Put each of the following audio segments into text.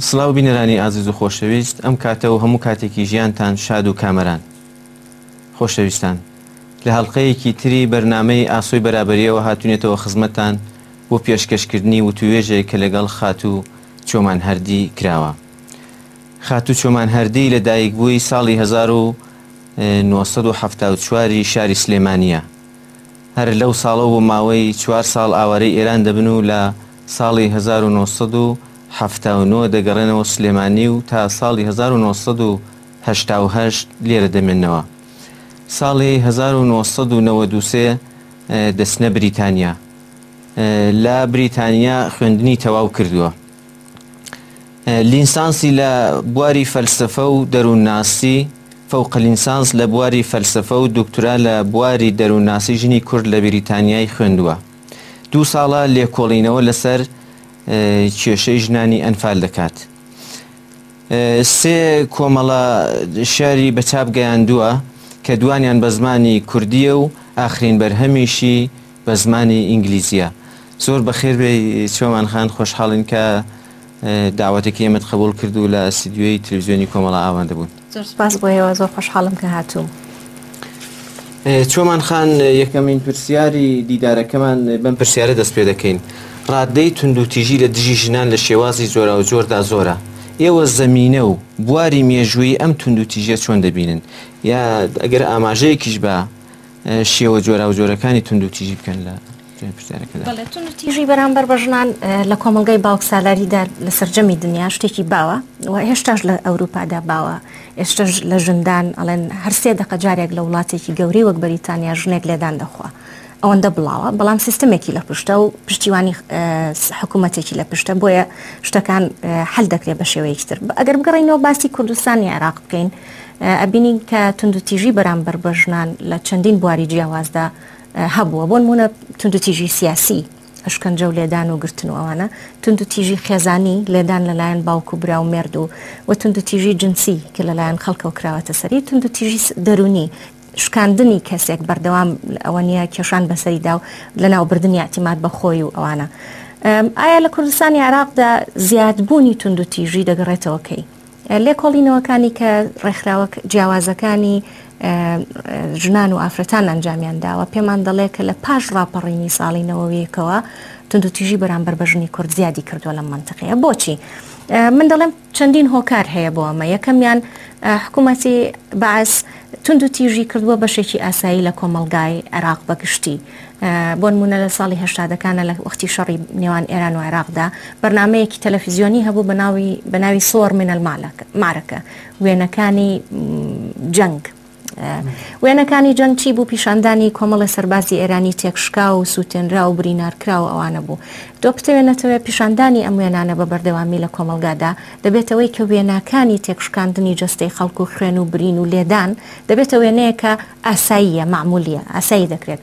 سڵاو بینەرانی ئازیز و خۆشەویست ئەم کاتە و هەموو کاتێکی ژیانتان شاد و کامەران خۆشەویستان لە هەڵلقەیەکی تری بەرنمەی ئاسۆی بەرابەریەوە هاتونێتەوە خزمەتان بۆ پێشکەشکردنی وتوێژێک کە لەگەڵ خاتو چۆمان هەردی کراوە خاتو چۆمان هەردی لە دایکبووی ساڵی 1970 شاری سلێمانە هەر لەو ساڵە بۆ ماوەی چوار ساڵ ئاوارەی ئێران دەبن و لە ساڵی هەزار و نۆ سەد و حەفتا و نۆ دەگەڕێنەوە سلێمانی و تا ساڵی هەزار و نۆ سەد و هەشتا و هەشت لێرە دەمێننەوە. ساڵی هەزار و نۆ سەد و نەوەد و سێ دەچنە بریتانیا. لە بریتانیا خوێندنی تەواو کردووە. لینسانسی لە بواری فەلسەفە و دەروونناسی، فەوقەلینسانس لە بواری فەلسەفە و دوکتورا لە بواری دەروونناسی ژنی کورد لە بریتانیای خوێندووە. دوو ساڵە لێکۆڵینەوە لەسەر کێشەی ژنانی ئەنفال دەکات. سێ کۆمەڵە شاری بە چاپ گەیاندووە کە دوانیان بە زمانی کوردیە و ئاخرین بەرهەمیشی بە زمانی ئینگلیزیە زۆر بەخێربێ چۆمان خان خۆشحاڵین کە داوەتەکی ئێمەت قبوڵ کرد و لە ئەستیدیۆی تلویزیۆنی کۆمەڵە ئاوەندە بوون. زۆر سوپاس بۆ ئێوە زۆر خۆشحاڵم کە هاتووم. چۆمان خان، یەکەمین پرسیاری دیدارەکەمان بەم پرسیارە دەست پێ دەکەین، ڕاددەی توندوتیژی لە دژی ژنان لە شێوازی جۆراوجۆردا زۆرە، ئێوە زەمینە و بواری مێژوویی ئەم توندوتیژیە چۆن دەبینن؟ یا ئەگەر ئاماژەیەکیش بە شێوە جۆراوجۆرەکانی توندوتیژی بکەن لە. بەڵێ توندوتیژی بەرامبەر بە ژنان لە کۆمەڵگای باوکسالاریدا لە سەرجەمی دنیا شتێکی باوە و هێشتاش لە ئەوروپادا باوە ئێشتەش لە ژندان ئەڵێن هەرسێ دەقە جارێک لە وڵاتێکی گەوری وەک بەریتانیا ژنێک لێدان دەخوا ئەوەندە بڵاوە بەڵام سیستمێکی لە پشتە و پشتیوانی حکوومەتێکی لە پشتە بۆیە شتەکان حل دەکرێت بە شێوەیەکی تر ئەگەر بگەڕینەوە باسی کوردستانی عراق بکەین ئەبینین کە توندوتیژی بەرامبەر بە ژنان لە چەندین بواری جیاوازدا هەبووە بۆنمونە توندوتیژی سیاسی ئەشکەنجە و لێدان و گرتن و ئەوانە توندوتیژی خێزانی لێدان لەلایەن باوک و برا و مێرد و و توندوتیژی جنسی کە لەلایەن خەڵکەوە کراوەتە سەری توندوتیژی دەرونی شکاندنی کەسێک بەردەوام ئەوە نیە کێشان بەسەریدا و لەناوبردننی ئاتیمات بەخۆی و ئەوانە ئایا لە کوردستانی عراقدا زیادبوونی توندوتیژی دەگەڕێتەوەکەی لێکۆڵینەوەکانی کە ڕێکخراوە جیاوازەکانی ژنان و ئافرەتان ئەنجامیان داوە پێمان دەڵێ کە لە پاش ڕاپەڕینی ساڵی نەوەویەکەوە توندوتیژی بەرامبەر بە ژنی کورد زیادی کردووە لەم منتقەیە بۆچی من دەڵێم چەندین هۆکار هەیە بۆ ئەمە یەکەمیان حکوومەتی بەعس توندوتیژی کردووە بەشێکی ئاسایی لە کۆمەلگای عێراق بەگشتی بۆنموونە لە ساڵی هەشتادەکانە لە وەختی شەڕی نێوان ئێران و عێراقدا بەرنمەیەکی تەلەفیزیۆنی هەبوو بە ناوی بە ناوی سۆر منەل مارەکە وێنەکانی جەنگ وێنەکانی جەنگ چی بوو پیشاندانی کۆمەڵە سەربازی ئێرانی تێکشکا و سووتێنرا و برینارکرا و ئەوانە بوو تۆ بتەوێنەتەوە پیشاندانی ئەم وێنانە بە بەردەوامی لە کۆمەلگادا دەبێتەوەی کە وێناکانی تێکشکاندنی جستەی خەڵکو خوێن و برین و لێدان دەبێتە وێنەیەکە ئاساییە، معمولیە، ئاسایی دەکرێت.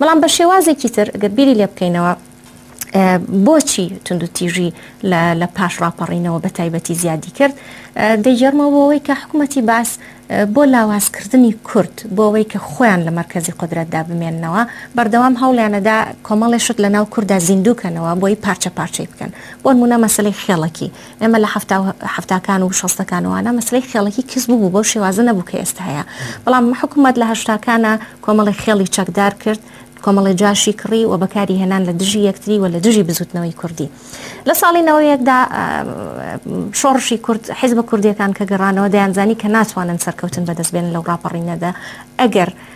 بەڵام بە شێوازێکی تر گەر بیری لێ بکەینەوە بۆچی توندوتیژی لە پاش ڕاپەڕینەوە بە تایبەتی زیادی کرد دەگەرمەوەەوەی کە حکوومەتی باس بۆ لاوازکردنی کورد بۆ ئەوەی کە خۆیان لە مرکزی قدرەتدا بمێننەوە بەردەوام هەوڵیانەدا کۆمەڵێشت لە ناو کووردا زیندووکەنەوە بۆی پارچە پارچەی بکەن بۆ نمونە مەسلەی خێڵەکی ئێمە لە حەفتا و حەفتاکان و شەستەکانوانە مەسلەی خێڵەکی کز بوو بەو شێوازە نەبوو کە ئێستا هەیە بەڵام حکوومەت لە هەشتاکانە کۆمەڵی خێڵی چەکدار کرد کۆمەڵی جاشی کڕی و بەکاری هێنان لە دژی یەکتری و لە دژی بزوتنەوەی کوردی لە ساڵی نەوەیەکدا شۆڕشی کورد حیزبە کوردیەکان کە گەڕانەوە دەیانزانی کە ناتوانن سەرکەوتن بەدەستبێن لەو ڕاپەڕینەدا ئەگەر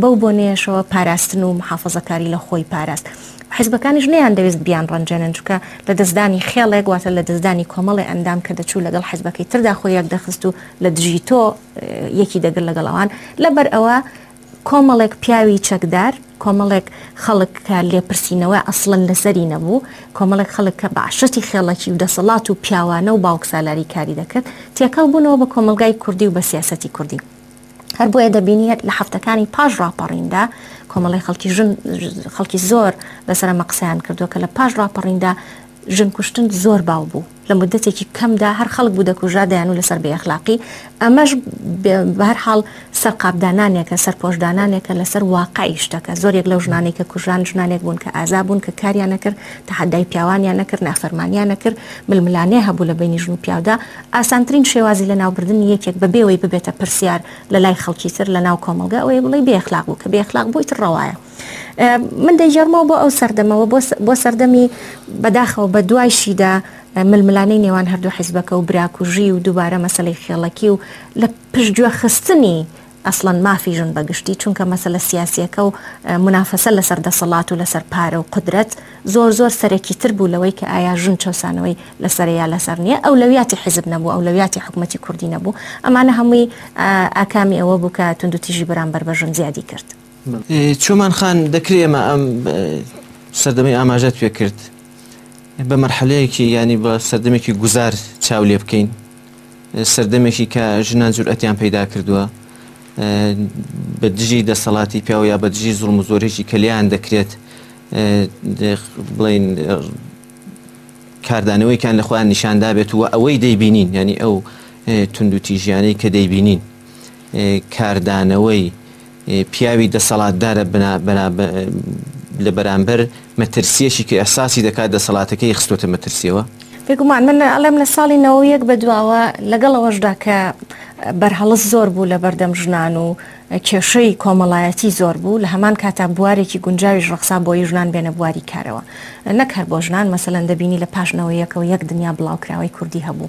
بەو بۆنەیەشەوە پاراستن و محافەزەکاری لە خۆی پاراست و حیزبەکانیش نەیاندەویست بیانڕەنجێنن، چونکە لەدەستدانی خێڵێک واتە لەدەستدانی کۆمەڵێ ئەندام کە دەچوو لەگەڵ حیزبەکەی تردا خۆی یەکدەخست و لە دژی تۆ یەکی دەگرت لەگەڵ ئەوان، لەبەر ئەوە کۆمەڵێک پیاوی چەکدار، کۆمەڵێک خەڵک کە لێپرسینەوە ئەسڵەن لەسەری نەبوو، کۆمەڵێک خەڵک کە بە عەشرەتی خێڵەکی و دەسەڵات و پیاوانە و باوکسالاری کاری دەکرد، تێکەڵ بوونەوە بە کۆمەڵگای کوردی و بە سیاسەتی کوردی. هەر بۆیە دەبینیت لە هەفتەکانی پاش ڕاپەڕیندا کۆمەڵی خەڵکی ژن خەڵکی زۆر لەسەر مە قسەیان کردووە کە لە پاش ڕاپەڕیندا ژن کوشتن زۆر باو بوو لە مدەتێکی کەمدا هەر خەڵک بوو دەکوژا دەیان و لەسەر بێخلاقی ئەمەش بەهر حاڵ سەر قابدانانێکە سەر پۆشدانانێکە لەسەر واقعی شتەکە زۆرێک لەو ژنانێک کە کوژان ژنانێک بوون کە ئازا بوون کە کاریان نەکرد تەحدای پیاوانیان نەکرد نافەرمانیان نەکرد ململانێ هەبوو لە بینی ژن و پیاودا ئاسانترین شێوازی لەناوبردنی یەکێک بە بێوەی ببێتە پرسیار لە لای خەڵکی تر لە ناو کۆمەڵگە ئەوەیە بڵێی بێ ئەخلاق بوو کە بێ ئەخلاق بوو ئیتر ڕەوایە من دەیگێڕمەوە بۆ ئەو سەردەمەوە بۆ سەردەمی بەداخەوە بە دوایشیدا ململانەی نێوان هەردوو حیزبەکە و براکوژی و دووبارە مەسلەی خێڵەکی و لە پشتگوێ خستنی ئەسڵەن مافی ژن بە گشتی، چونکە مەسەلە سیاسییەکە و مونافەسە لەسەر دەسەڵات و لەسەر پارە و قودرەت زۆر زۆر سەرەکیتر بوو لەوەی کە ئایا ژن چەوسانەوەی لەسەرە یا لەسەر نییە، ئەولەویاتی حیزب نەبوو، ئەولەویاتی حکومەتی کوردی نەبوو، ئەمانە هەمووی ئاکامی ئەوە بوو کە توندوتیژی بەرامبەر بە ژن زیادی کرد. چۆمان خان، دەکرێ ئێمە ئەم سەردەمەی ئاماژەت پێ کرد، بە مەرحەلەیەکی یانی بە سەردەمێکی گوزار چاو لێ بکەین، سەردەمێکی کە ژنان جورئەتیان پەیدا کردووە بە دژی دەسەڵاتی پیاو یا بە دژی زڵم و زۆرێکی کەلیان دەکرێت بڵین کاردانەوەیکان لە خۆیان نیشاندا بێت و ئەوەی دەیبینین ینی ئەو تونندوتی ژیانەی کە دەیبینین کاردانەوەی پیاوی دەسەڵاتدارە لە بەرامبەر مەترسیەکی کە ئەحساسی دەکات دەسەڵاتەکەی خستۆتە مەترسیەوە؟ بێگومان من ئەڵێم لە ساڵی نەوە یەک بە دواوە لەگەڵ ئەوەشدا کە بەرهەڵست زۆر بوو لە بەردەم ژنان و کێشەی کۆمەڵایەتی زۆر بوو لە هەمان کاتا بوارێکی گونجاویش ڕەخسا بۆی ژنان بێنە بواری کارەوە نەکار بۆ ژنان مەسەەن دەبینی لە پاشنەوە یەکەوە یەک دنیا بڵاوکراوەی کوردی هەبوو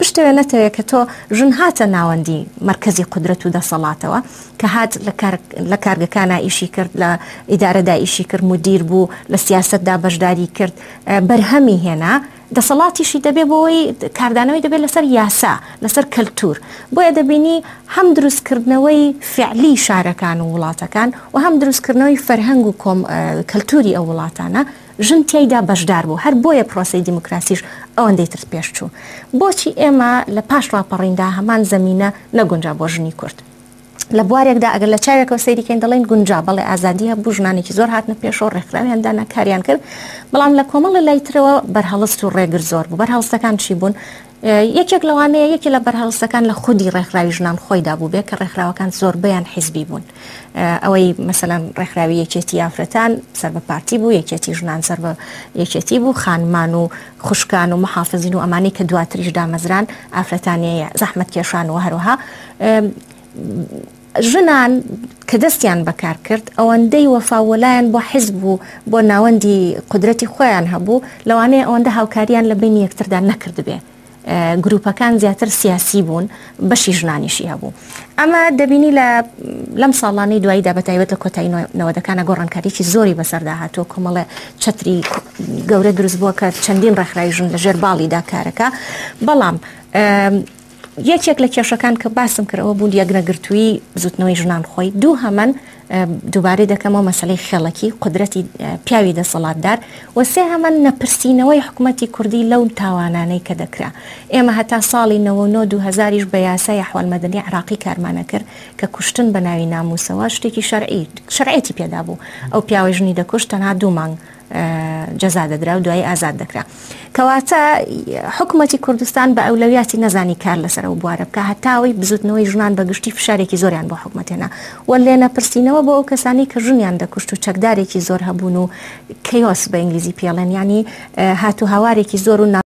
بشتەوێ نەتەوێ کە تۆ ژن هاتە ناوەندی مرکزی قدرەت و دەسەڵاتەوە کە هات لە کارگەکانە ئیشی کرد لە ئیدارەدا ئیشی کرد مدیر بوو لە سیاستدا بەشداری کرد بەرهەمی هێنا دەسەڵاتیشی دەبێ بۆەوەی کاردانەوەی دەبێت لەسەر یاسا لەسەر کەلتور بۆیە دەبینی هەم دروستکردنەوەی فعلی شارەکان و وڵاتەکان و هەم دروستکردنەوەی فەرهەنگ و کەلتوری ئەو وڵاتانە ژن تیایدا بەشدار بوو، هەر بۆیە پرۆسەی دیموکراسیش ئەوەندەی تر پێش چوو. بۆچی ئێمە لە پاش ڕاپەڕیندا هەمان زەمینە نەگونجا بۆ ژنی کورد؟ لە بوارێکدا ئەگەر لە چاوێکەوە سەیری کەین دەڵێین گونجا، بەڵێ ئازادی هەبوو، ژنانێکی زۆر هاتنە پێشەوە، ڕێکخراویان دانا، کاریان کرد، بەڵام لە کۆمەڵە لای ترەوە بەرهەڵست و ڕێگر زۆر بوو. بەرهەڵستەکان چی بوون؟ یەکێک لەوانەیە یەکێ لە بەرهەڵستەکان لە خودی ڕێکخراوی ژنان خۆیدا بوو بێ کە ڕێکخراوەکان زۆربیان حیزبی بوون ئەوەی مەسەلەن ڕێکخراوی یەکێتی یافرەتان سەر بە پارتی بوو یەکێتی ژنان سەر بە یەکێتی بوو خانمان و خوشکان و محافزین و ئەمانی کە دواتریش دامەزران ئافرەتانەیە زەحمت کێشان و هەروها ژنان کە دەستیان بەکار کرد ئەوەندەی وەفا و وەلایان بۆ حیزب و بۆ ناوەندی قودرەتی خۆیان هەبوو، لەوانەیە ئەوەندە هاوکارییان لە بەینی یەکتردا نەکردبێ. گرووپەکان زیاتر سیاسی بوون، بەشی ژنانیشی هەبوو. ئەمە دەبینی لە لەم ساڵانەی دواییدا بە تایبەت لە کۆتایی نەوەدەکانا گۆڕانکاریی زۆری بەسەردا هاتووە، کۆمەڵێ چەتری گەورە دروست بووە کە چەندین ڕێکخراوی ژن لەژێر باڵیدا کارەکا. بەڵام یەکێک لە کێشەکان کە باسم کرد ئەوە بوو یەکنەگرتووی بزوتنەوەی ژنان خۆی دوو هەمەن دووبارەی دەکەمەوە مەسلەی خێڵەکی قدرەتی پیاوی دەسەڵاتدار و سێ هەمەن نەپرسینەوەی حکوومەتتی کوردی لەو تاوانانەی کە دەکرا ئێمە هەتا ساڵی 99 دوهزاریش بە یاسای حوالمەدنی عراقی کارمانە کرد کە کوشتن بە ناوی ناموسەوە شتێکی شەرعی شەرعەتی پێدا بوو ئەو پیاوەی ژنی دەکوشت تەنها دوو مانگ جەزا دەدرا و دوای ئازاد دەکرا کەواتە حکوومەتی کوردستان بە ئەولەویاتی نەزانی کار لەسەر و بوارە بکە هەتاوی بزوتنەوەی ژنان بە گشتی فشارێکی زۆریان بۆ حکوومەتێنە و لێنە پرسیینەوە بۆ ئەو کەسانی کە ژنیان دەکوشت و چەکدارێکی زۆر هەبوون و کەیۆس بە ئینگلیزی پێڵێن ینی هاتو هاوارێکی زۆر و